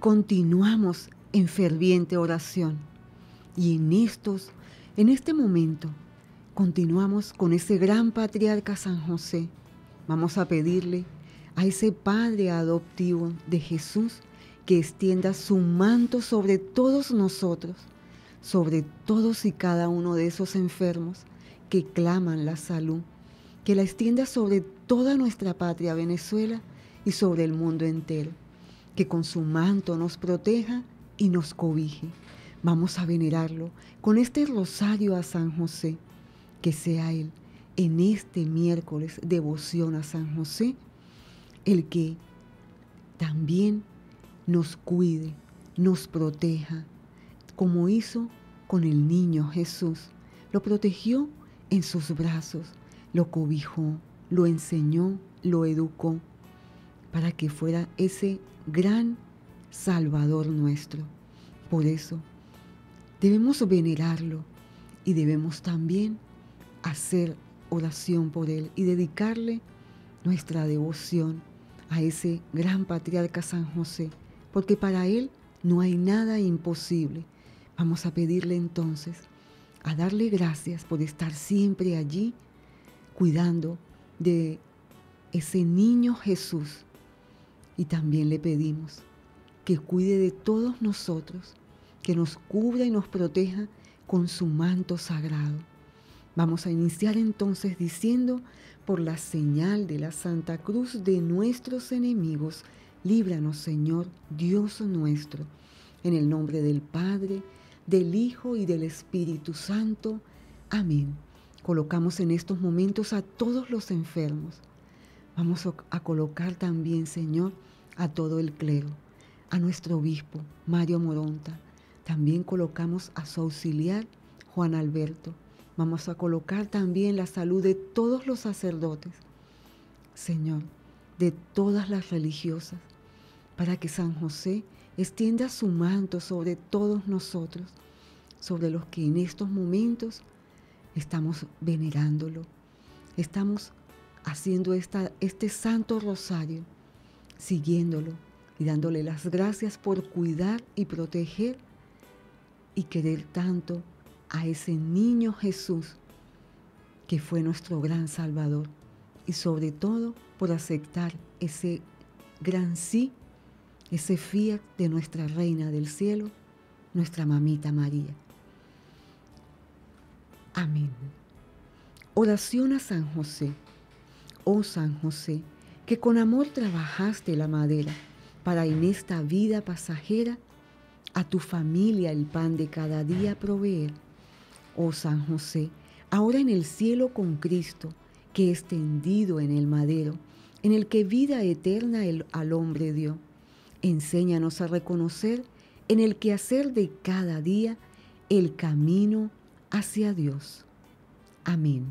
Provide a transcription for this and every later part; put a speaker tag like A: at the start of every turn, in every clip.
A: continuamos en ferviente oración. Y en estos, en este momento, continuamos con ese gran patriarca San José. Vamos a pedirle a ese Padre adoptivo de Jesús que extienda su manto sobre todos nosotros, sobre todos y cada uno de esos enfermos que claman la salud, que la extienda sobre toda nuestra patria Venezuela y sobre el mundo entero, que con su manto nos proteja y nos cobije. Vamos a venerarlo con este rosario a San José, que sea Él en este miércoles devoción a San José, el que también nos cuide, nos proteja, como hizo con el niño Jesús. Lo protegió en sus brazos, lo cobijó, lo enseñó, lo educó, para que fuera ese gran Salvador nuestro. Por eso debemos venerarlo y debemos también hacer oración por él y dedicarle nuestra devoción a ese gran patriarca San José, porque para él no hay nada imposible. Vamos a pedirle entonces, a darle gracias por estar siempre allí, cuidando de ese niño Jesús. Y también le pedimos que cuide de todos nosotros, que nos cubra y nos proteja con su manto sagrado. Vamos a iniciar entonces diciendo, por la señal de la Santa Cruz de nuestros enemigos, líbranos Señor, Dios nuestro, en el nombre del Padre, del Hijo y del Espíritu Santo. Amén. Colocamos en estos momentos a todos los enfermos. Vamos a colocar también, Señor, a todo el clero a nuestro obispo, Mario Moronta. También colocamos a su auxiliar, Juan Alberto. Vamos a colocar también la salud de todos los sacerdotes, Señor, de todas las religiosas, para que San José extienda su manto sobre todos nosotros, sobre los que en estos momentos estamos venerándolo, estamos haciendo esta, este santo rosario, siguiéndolo, y dándole las gracias por cuidar y proteger y querer tanto a ese niño Jesús que fue nuestro gran Salvador y sobre todo por aceptar ese gran sí, ese fiat de nuestra Reina del Cielo, nuestra mamita María. Amén. Oración a San José. Oh San José, que con amor trabajaste la madera para en esta vida pasajera a tu familia el pan de cada día proveer. Oh San José, ahora en el cielo con Cristo, que es tendido en el madero, en el que vida eterna al hombre dio, enséñanos a reconocer en el quehacer de cada día el camino hacia Dios. Amén.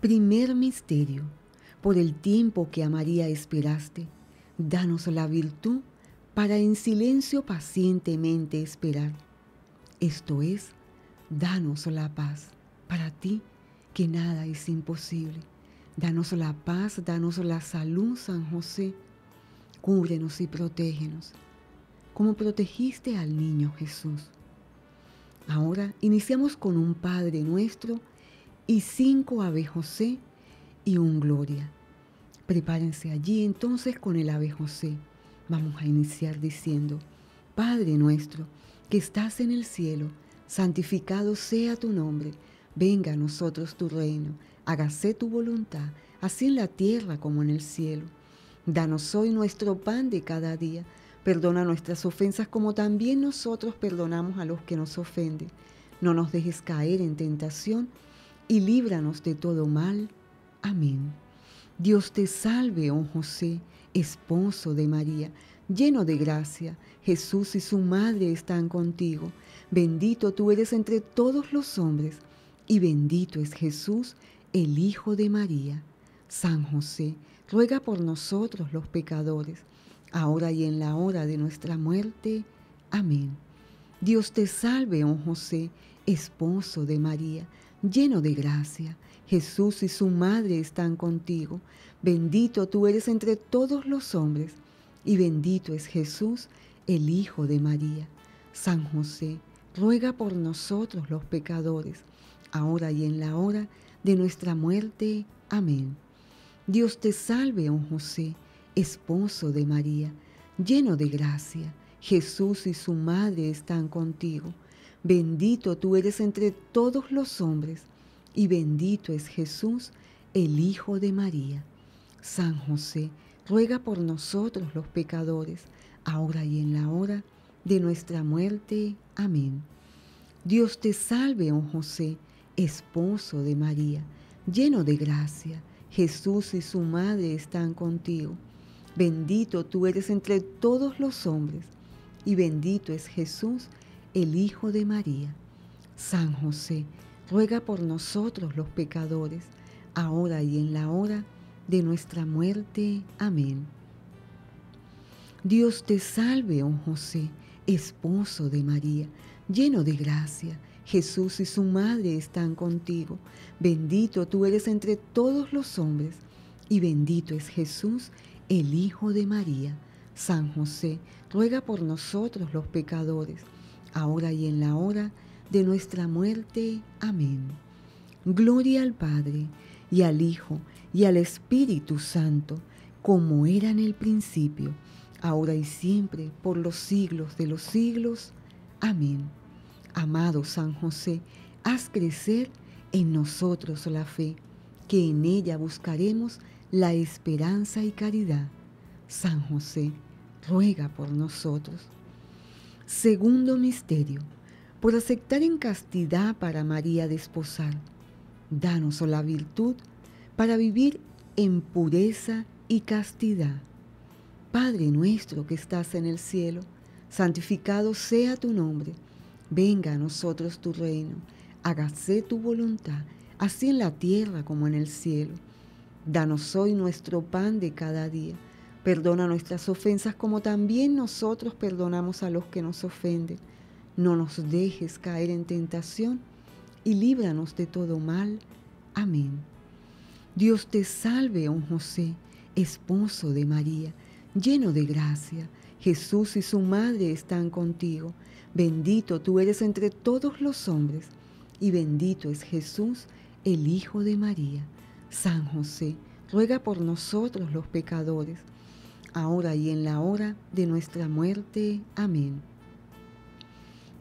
A: Primer misterio, por el tiempo que a María esperaste Danos la virtud para en silencio pacientemente esperar. Esto es, danos la paz. Para ti, que nada es imposible. Danos la paz, danos la salud, San José. Cúbrenos y protégenos, como protegiste al niño Jesús. Ahora iniciamos con un Padre nuestro y cinco Ave José y un Gloria. Prepárense allí entonces con el ave José. Vamos a iniciar diciendo, Padre nuestro, que estás en el cielo, santificado sea tu nombre, venga a nosotros tu reino, hágase tu voluntad, así en la tierra como en el cielo. Danos hoy nuestro pan de cada día, perdona nuestras ofensas como también nosotros perdonamos a los que nos ofenden. No nos dejes caer en tentación y líbranos de todo mal. Amén. Dios te salve, oh José, esposo de María, lleno de gracia. Jesús y su madre están contigo. Bendito tú eres entre todos los hombres, y bendito es Jesús, el Hijo de María. San José, ruega por nosotros los pecadores, ahora y en la hora de nuestra muerte. Amén. Dios te salve, oh José, esposo de María, lleno de gracia. Jesús y su madre están contigo. Bendito tú eres entre todos los hombres, y bendito es Jesús, el Hijo de María. San José, ruega por nosotros los pecadores, ahora y en la hora de nuestra muerte. Amén. Dios te salve, oh José, esposo de María, lleno de gracia. Jesús y su madre están contigo. Bendito tú eres entre todos los hombres, y bendito es Jesús, el Hijo de María. San José, ruega por nosotros los pecadores, ahora y en la hora de nuestra muerte. Amén. Dios te salve, oh José, esposo de María, lleno de gracia. Jesús y su madre están contigo. Bendito tú eres entre todos los hombres, y bendito es Jesús, el Hijo de María. San José, ruega por nosotros los pecadores, ahora y en la hora de nuestra muerte. Amén. Dios te salve, oh José, esposo de María, lleno de gracia. Jesús y su madre están contigo. Bendito tú eres entre todos los hombres, y bendito es Jesús, el Hijo de María. San José, ruega por nosotros los pecadores, ahora y en la hora de nuestra muerte. Amén. Gloria al Padre, y al Hijo, y al Espíritu Santo, como era en el principio, ahora y siempre, por los siglos de los siglos. Amén. Amado San José, haz crecer en nosotros la fe, que en ella buscaremos la esperanza y caridad. San José, ruega por nosotros. Segundo misterio, por aceptar en castidad para María desposar, danos la virtud para vivir en pureza y castidad. Padre nuestro que estás en el cielo, santificado sea tu nombre, venga a nosotros tu reino, hágase tu voluntad, así en la tierra como en el cielo. Danos hoy nuestro pan de cada día, perdona nuestras ofensas como también nosotros perdonamos a los que nos ofenden. No nos dejes caer en tentación y líbranos de todo mal. Amén. Dios te salve, oh José, esposo de María, lleno de gracia. Jesús y su madre están contigo. Bendito tú eres entre todos los hombres, y bendito es Jesús, el Hijo de María. San José, ruega por nosotros los pecadores, ahora y en la hora de nuestra muerte. Amén.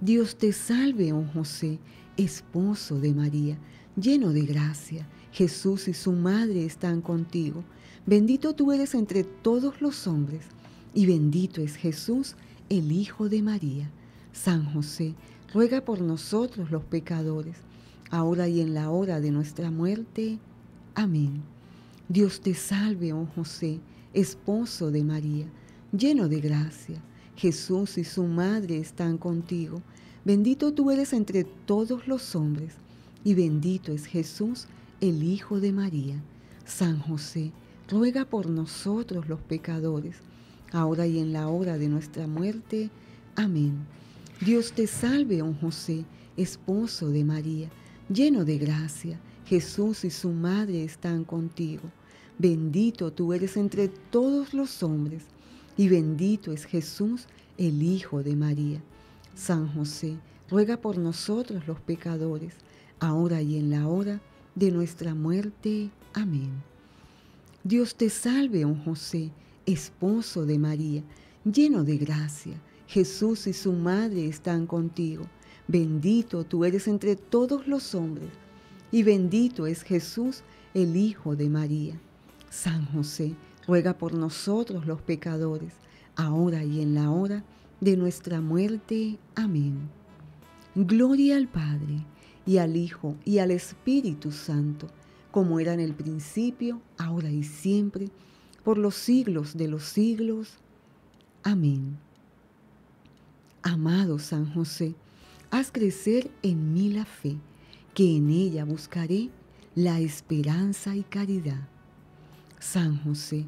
A: Dios te salve, oh José, esposo de María, lleno de gracia Jesús y su madre están contigo. Bendito tú eres entre todos los hombres, y bendito es Jesús, el Hijo de María. San José, ruega por nosotros los pecadores, ahora y en la hora de nuestra muerte. Amén. Dios te salve, oh José, esposo de María, lleno de gracia. Jesús y su madre están contigo. Bendito tú eres entre todos los hombres, y bendito es Jesús, el Hijo de María, San José, ruega por nosotros los pecadores, ahora y en la hora de nuestra muerte. Amén. Dios te salve, oh José, esposo de María, lleno de gracia. Jesús y su madre están contigo. Bendito tú eres entre todos los hombres, y bendito es Jesús, el Hijo de María. San José, ruega por nosotros los pecadores, ahora y en la hora de nuestra muerte. Amén. Dios te salve, oh José, esposo de María, lleno de gracia. Jesús y su madre están contigo. Bendito tú eres entre todos los hombres, y bendito es Jesús, el Hijo de María. San José, ruega por nosotros los pecadores, ahora y en la hora de nuestra muerte. Amén. Gloria al Padre y al Hijo y al Espíritu Santo, como era en el principio, ahora y siempre, por los siglos de los siglos. Amén. Amado San José, haz crecer en mí la fe, que en ella buscaré la esperanza y caridad. San José,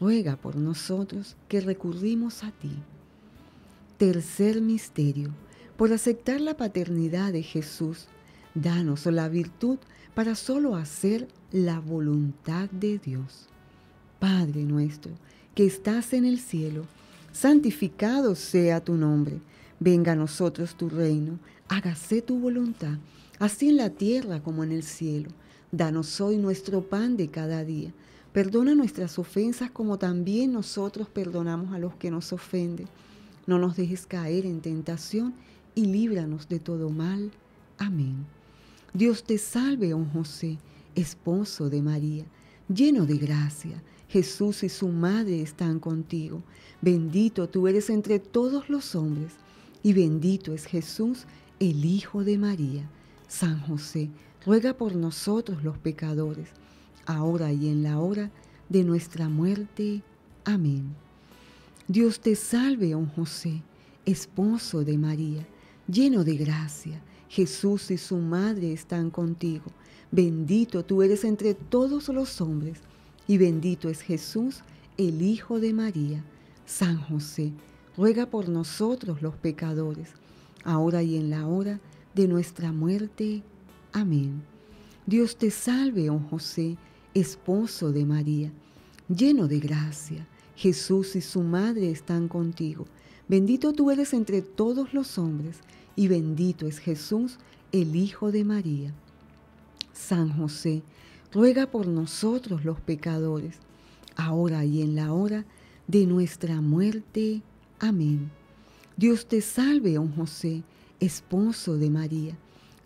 A: ruega por nosotros que recurrimos a ti. Tercer misterio, por aceptar la paternidad de Jesús, Danos la virtud para solo hacer la voluntad de Dios. Padre nuestro, que estás en el cielo, santificado sea tu nombre. Venga a nosotros tu reino, hágase tu voluntad, así en la tierra como en el cielo. Danos hoy nuestro pan de cada día. Perdona nuestras ofensas como también nosotros perdonamos a los que nos ofenden. No nos dejes caer en tentación y líbranos de todo mal. Amén. Dios te salve, oh José, esposo de María, lleno de gracia. Jesús y su madre están contigo. Bendito tú eres entre todos los hombres, y bendito es Jesús, el Hijo de María. San José, ruega por nosotros los pecadores, ahora y en la hora de nuestra muerte. Amén. Dios te salve, oh José, esposo de María, lleno de gracia. Jesús y su madre están contigo. Bendito tú eres entre todos los hombres, y bendito es Jesús, el Hijo de María. San José, ruega por nosotros los pecadores, ahora y en la hora de nuestra muerte. Amén. Dios te salve, oh José, esposo de María, lleno de gracia. Jesús y su madre están contigo. Bendito tú eres entre todos los hombres, y bendito es Jesús, el Hijo de María. San José, ruega por nosotros los pecadores, ahora y en la hora de nuestra muerte. Amén. Dios te salve, oh José, esposo de María,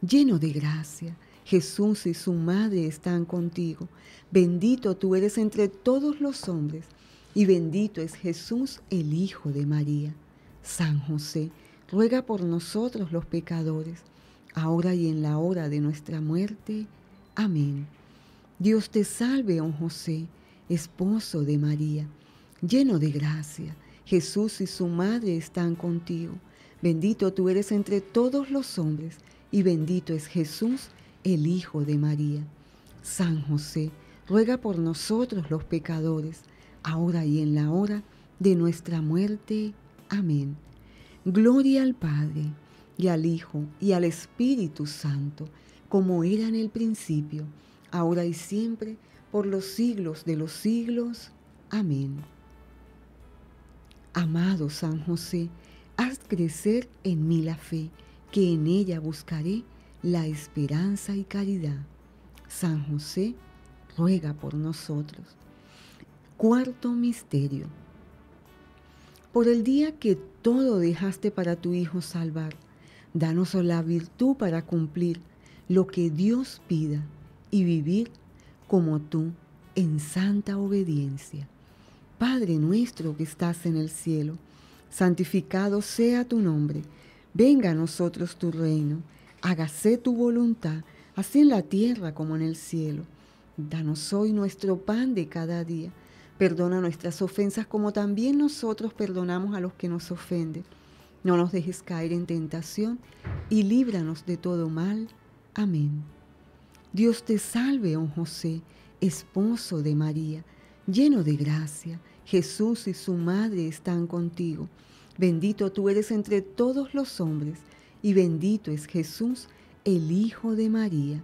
A: lleno de gracia Jesús y su madre están contigo. Bendito tú eres entre todos los hombres, y bendito es Jesús, el Hijo de María. San José, ruega por nosotros los pecadores, ahora y en la hora de nuestra muerte. Amén. Dios te salve, oh José, esposo de María, lleno de gracia. Jesús y su madre están contigo. Bendito tú eres entre todos los hombres, y bendito es Jesús, el Hijo de María. San José, ruega por nosotros los pecadores, ahora y en la hora de nuestra muerte. Amén. Gloria al Padre, y al Hijo, y al Espíritu Santo, como era en el principio, ahora y siempre, por los siglos de los siglos. Amén. Amado San José, haz crecer en mí la fe, que en ella buscaré la esperanza y caridad. San José ruega por nosotros. Cuarto misterio. Por el día que todo dejaste para tu Hijo salvar, danos la virtud para cumplir lo que Dios pida y vivir como tú en santa obediencia. Padre nuestro que estás en el cielo, santificado sea tu nombre, venga a nosotros tu reino hágase tu voluntad, así en la tierra como en el cielo. Danos hoy nuestro pan de cada día. Perdona nuestras ofensas como también nosotros perdonamos a los que nos ofenden. No nos dejes caer en tentación y líbranos de todo mal. Amén. Dios te salve, oh José, esposo de María, lleno de gracia. Jesús y su madre están contigo. Bendito tú eres entre todos los hombres y bendito es Jesús, el Hijo de María.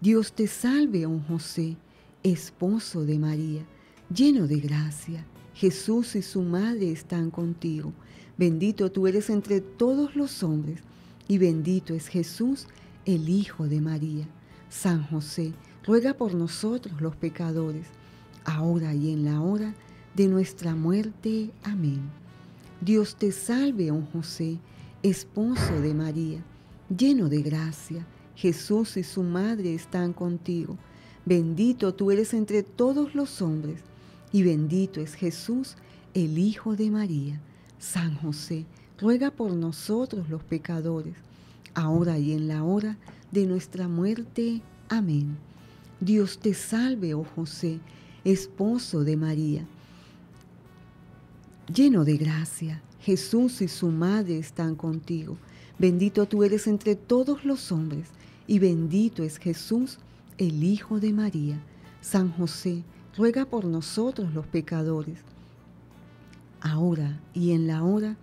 A: Dios te salve, oh José, esposo de María, lleno de gracia. Jesús y su madre están contigo. Bendito tú eres entre todos los hombres, y bendito es Jesús, el Hijo de María. San José, ruega por nosotros los pecadores, ahora y en la hora de nuestra muerte. Amén. Dios te salve, oh José, esposo de María, lleno de gracia, Jesús y su madre están contigo. Bendito tú eres entre todos los hombres, y bendito es Jesús, el Hijo de María. San José, ruega por nosotros los pecadores, ahora y en la hora de nuestra muerte. Amén. Dios te salve, oh José, esposo de María, lleno de gracia Jesús y su madre están contigo. Bendito tú eres entre todos los hombres, y bendito es Jesús, el Hijo de María. San José, ruega por nosotros los pecadores, ahora y en la hora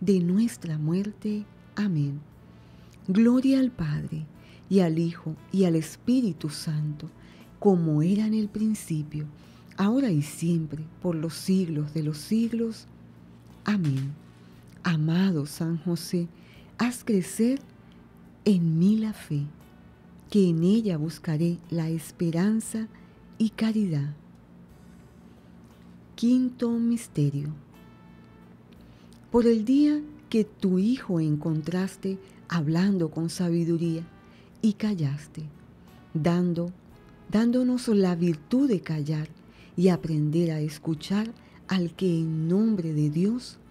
A: de nuestra muerte. Amén. Gloria al Padre, y al Hijo, y al Espíritu Santo, como era en el principio, ahora y siempre, por los siglos de los siglos. Amén. Amado San José, haz crecer en mí la fe, que en ella buscaré la esperanza y caridad. Quinto Misterio. Por el día que tu Hijo encontraste hablando con sabiduría y callaste, dando, dándonos la virtud de callar y aprender a escuchar al que en nombre de Dios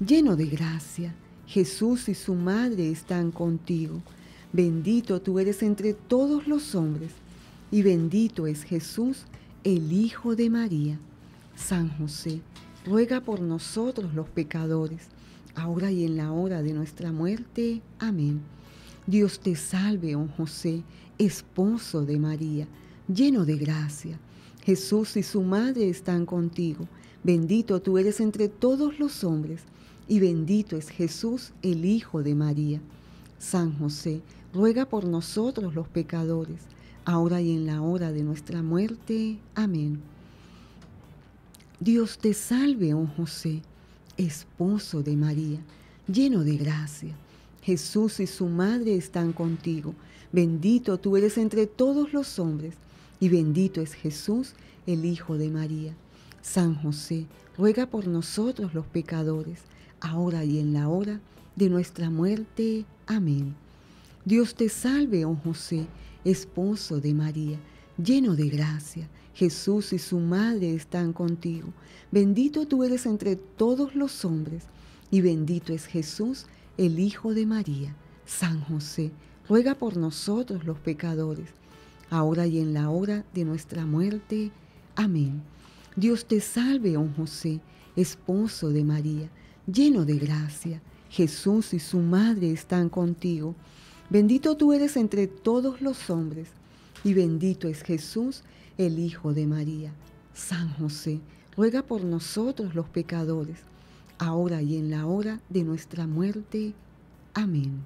A: lleno de gracia. Jesús y su madre están contigo. Bendito tú eres entre todos los hombres, y bendito es Jesús, el Hijo de María. San José, ruega por nosotros los pecadores, ahora y en la hora de nuestra muerte. Amén. Dios te salve, oh José, esposo de María, lleno de gracia. Jesús y su madre están contigo. Bendito tú eres entre todos los hombres, y bendito es Jesús, el Hijo de María. San José, ruega por nosotros los pecadores, ahora y en la hora de nuestra muerte. Amén. Dios te salve, oh José, esposo de María, lleno de gracia. Jesús y su madre están contigo. Bendito tú eres entre todos los hombres y bendito es Jesús, el Hijo de María. San José, ruega por nosotros los pecadores, ahora y en la hora de nuestra muerte. Amén. Dios te salve, oh José, esposo de María, lleno de gracia. Jesús y su madre están contigo. Bendito tú eres entre todos los hombres, y bendito es Jesús, el Hijo de María. San José, ruega por nosotros los pecadores ahora y en la hora de nuestra muerte. Amén. Dios te salve, oh José, esposo de María, lleno de gracia. Jesús y su madre están contigo. Bendito tú eres entre todos los hombres, y bendito es Jesús, el Hijo de María. San José, ruega por nosotros los pecadores, ahora y en la hora de nuestra muerte. Amén.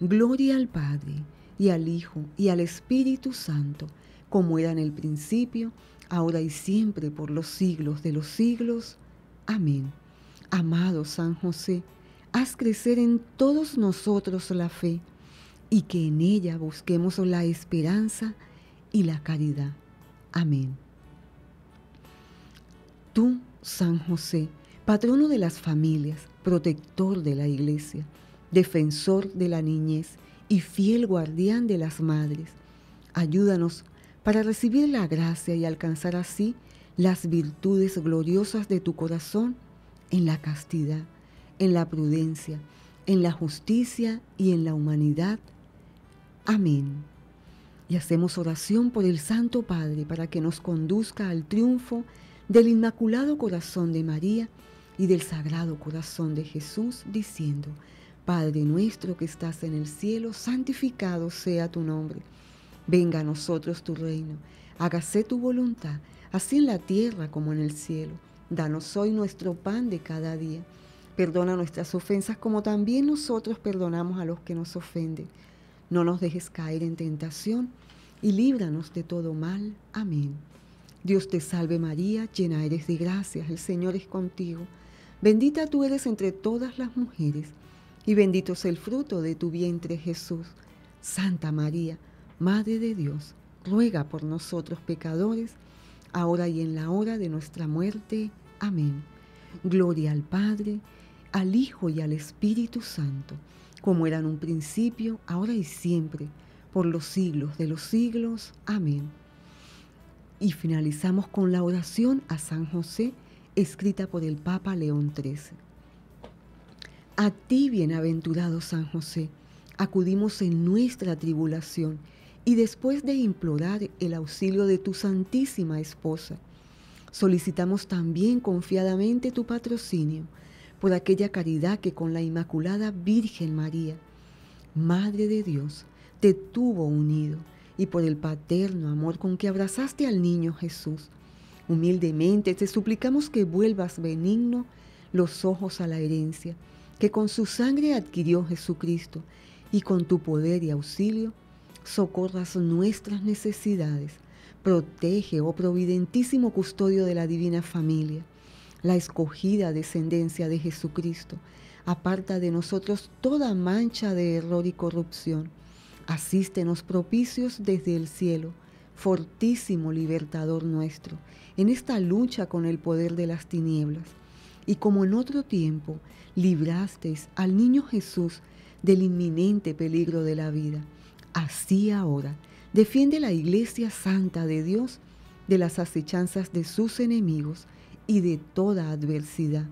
A: Gloria al Padre y al Hijo y al Espíritu Santo, como era en el principio, ahora y siempre, por los siglos de los siglos. Amén. Amado San José, haz crecer en todos nosotros la fe y que en ella busquemos la esperanza y la caridad. Amén. Tú, San José, patrono de las familias, protector de la iglesia, defensor de la niñez, y fiel guardián de las madres. Ayúdanos para recibir la gracia y alcanzar así las virtudes gloriosas de tu corazón en la castidad, en la prudencia, en la justicia y en la humanidad. Amén. Y hacemos oración por el Santo Padre para que nos conduzca al triunfo del Inmaculado Corazón de María y del Sagrado Corazón de Jesús, diciendo, Padre nuestro que estás en el cielo, santificado sea tu nombre. Venga a nosotros tu reino. Hágase tu voluntad, así en la tierra como en el cielo. Danos hoy nuestro pan de cada día. Perdona nuestras ofensas como también nosotros perdonamos a los que nos ofenden. No nos dejes caer en tentación y líbranos de todo mal. Amén. Dios te salve María, llena eres de gracias, el Señor es contigo. Bendita tú eres entre todas las mujeres y bendito es el fruto de tu vientre Jesús. Santa María, Madre de Dios, ruega por nosotros pecadores, ahora y en la hora de nuestra muerte. Amén. Gloria al Padre, al Hijo y al Espíritu Santo, como era en un principio, ahora y siempre, por los siglos de los siglos. Amén. Y finalizamos con la oración a San José, escrita por el Papa León XIII. A ti, bienaventurado San José, acudimos en nuestra tribulación y después de implorar el auxilio de tu Santísima Esposa, Solicitamos también confiadamente tu patrocinio por aquella caridad que con la Inmaculada Virgen María, Madre de Dios, te tuvo unido y por el paterno amor con que abrazaste al niño Jesús. Humildemente te suplicamos que vuelvas benigno los ojos a la herencia que con su sangre adquirió Jesucristo y con tu poder y auxilio socorras nuestras necesidades. Protege, oh providentísimo custodio de la divina familia, la escogida descendencia de Jesucristo. Aparta de nosotros toda mancha de error y corrupción. Asístenos propicios desde el cielo, fortísimo libertador nuestro, en esta lucha con el poder de las tinieblas. Y como en otro tiempo librasteis al niño Jesús del inminente peligro de la vida, así ahora defiende la iglesia santa de Dios de las acechanzas de sus enemigos y de toda adversidad.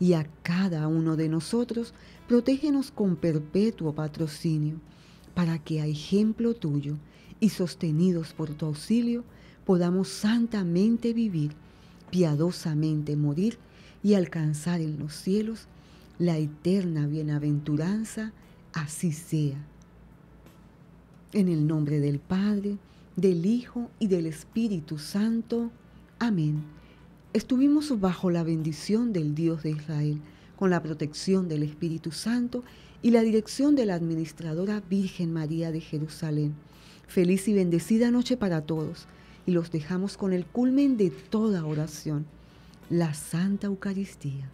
A: Y a cada uno de nosotros protégenos con perpetuo patrocinio, para que a ejemplo tuyo y sostenidos por tu auxilio, podamos santamente vivir, piadosamente morir y alcanzar en los cielos la eterna bienaventuranza, así sea. En el nombre del Padre, del Hijo y del Espíritu Santo. Amén. Estuvimos bajo la bendición del Dios de Israel, con la protección del Espíritu Santo y la dirección de la Administradora Virgen María de Jerusalén. Feliz y bendecida noche para todos y los dejamos con el culmen de toda oración, la Santa Eucaristía.